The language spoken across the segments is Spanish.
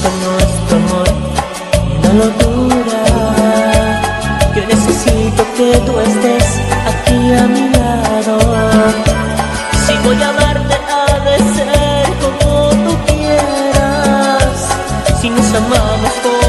tu amor, tu amor, una locura. Yo necesito que tú estés aquí a mi lado. Si voy a amarte ha de ser como tú quieras. Si nos amamos todos.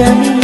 mi.